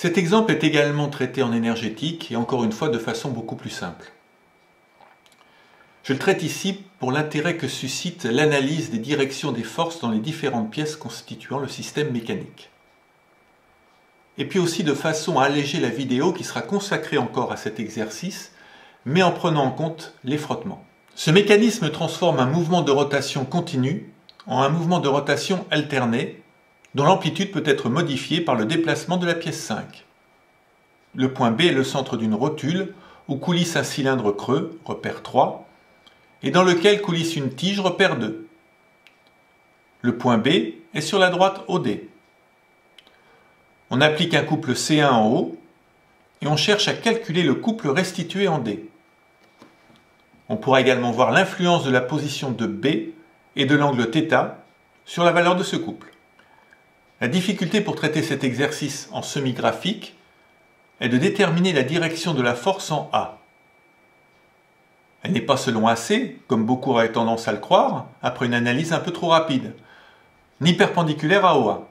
Cet exemple est également traité en énergétique et encore une fois de façon beaucoup plus simple. Je le traite ici pour l'intérêt que suscite l'analyse des directions des forces dans les différentes pièces constituant le système mécanique. Et puis aussi de façon à alléger la vidéo qui sera consacrée encore à cet exercice, mais en prenant en compte les frottements. Ce mécanisme transforme un mouvement de rotation continu en un mouvement de rotation alterné dont l'amplitude peut être modifiée par le déplacement de la pièce 5. Le point B est le centre d'une rotule où coulisse un cylindre creux, repère 3, et dans lequel coulisse une tige, repère 2. Le point B est sur la droite OD. On applique un couple C1 en haut et on cherche à calculer le couple restitué en D. On pourra également voir l'influence de la position de B et de l'angle θ sur la valeur de ce couple. La difficulté pour traiter cet exercice en semi-graphique est de déterminer la direction de la force en A. Elle n'est pas selon AC, comme beaucoup auraient tendance à le croire, après une analyse un peu trop rapide, ni perpendiculaire à OA.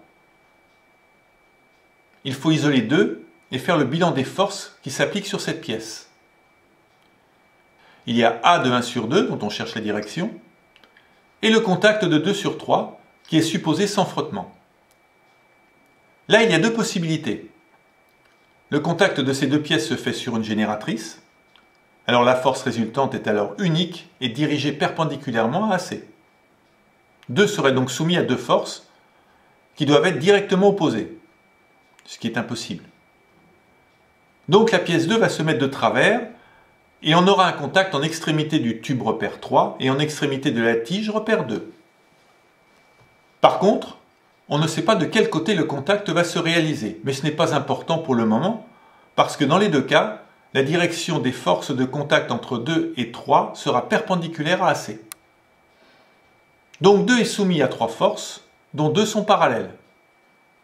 Il faut isoler deux et faire le bilan des forces qui s'appliquent sur cette pièce. Il y a A de 1 sur 2, dont on cherche la direction, et le contact de 2 sur 3, qui est supposé sans frottement. Là, il y a deux possibilités. Le contact de ces deux pièces se fait sur une génératrice. Alors la force résultante est alors unique et dirigée perpendiculairement à AC. Deux seraient donc soumis à deux forces qui doivent être directement opposées, ce qui est impossible. Donc la pièce 2 va se mettre de travers et on aura un contact en extrémité du tube repère 3 et en extrémité de la tige repère 2. Par contre, on ne sait pas de quel côté le contact va se réaliser, mais ce n'est pas important pour le moment, parce que dans les deux cas, la direction des forces de contact entre 2 et 3 sera perpendiculaire à AC. Donc 2 est soumis à 3 forces, dont 2 sont parallèles.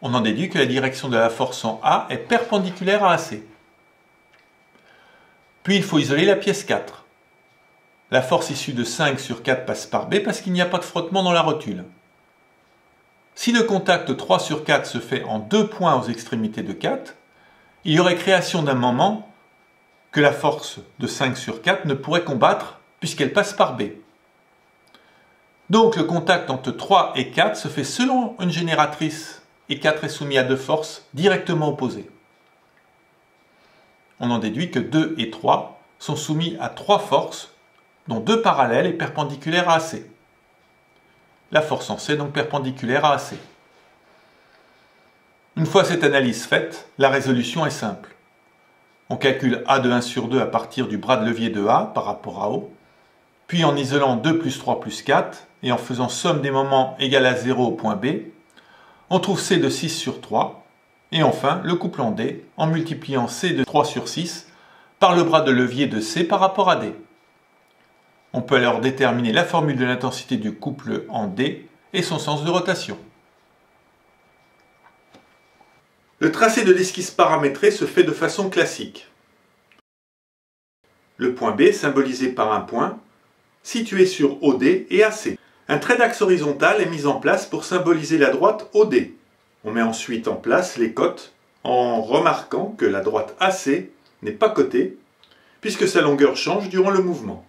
On en déduit que la direction de la force en A est perpendiculaire à AC. Puis il faut isoler la pièce 4. La force issue de 5 sur 4 passe par B parce qu'il n'y a pas de frottement dans la rotule. Si le contact 3 sur 4 se fait en deux points aux extrémités de 4, il y aurait création d'un moment que la force de 5 sur 4 ne pourrait combattre puisqu'elle passe par B. Donc le contact entre 3 et 4 se fait selon une génératrice et 4 est soumis à deux forces directement opposées. On en déduit que 2 et 3 sont soumis à trois forces dont deux parallèles et perpendiculaires à AC. La force en C est donc perpendiculaire à AC. Une fois cette analyse faite, la résolution est simple. On calcule A de 1 sur 2 à partir du bras de levier de A par rapport à O, puis en isolant 2 plus 3 plus 4 et en faisant somme des moments égale à 0 au point B, on trouve C de 6 sur 3, et enfin le couple en D en multipliant C de 3 sur 6 par le bras de levier de C par rapport à D. On peut alors déterminer la formule de l'intensité du couple en D et son sens de rotation. Le tracé de l'esquisse paramétrée se fait de façon classique. Le point B symbolisé par un point situé sur OD et AC. Un trait d'axe horizontal est mis en place pour symboliser la droite OD. On met ensuite en place les cotes en remarquant que la droite AC n'est pas cotée puisque sa longueur change durant le mouvement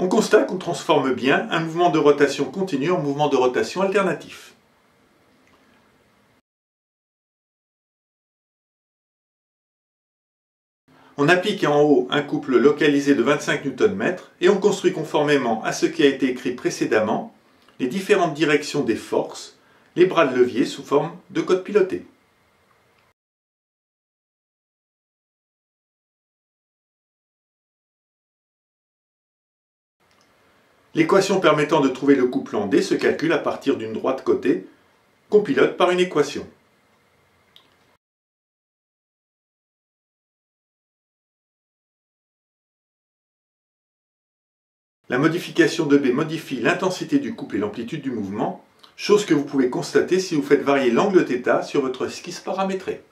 on constate qu'on transforme bien un mouvement de rotation continu en mouvement de rotation alternatif. On applique en haut un couple localisé de 25 Nm et on construit conformément à ce qui a été écrit précédemment les différentes directions des forces, les bras de levier sous forme de code piloté. L'équation permettant de trouver le couple en D se calcule à partir d'une droite côté qu'on pilote par une équation. La modification de B modifie l'intensité du couple et l'amplitude du mouvement, chose que vous pouvez constater si vous faites varier l'angle θ sur votre esquisse paramétrée.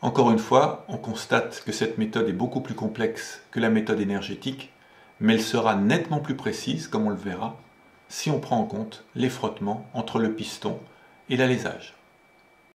Encore une fois, on constate que cette méthode est beaucoup plus complexe que la méthode énergétique mais elle sera nettement plus précise, comme on le verra, si on prend en compte les frottements entre le piston et l'alésage.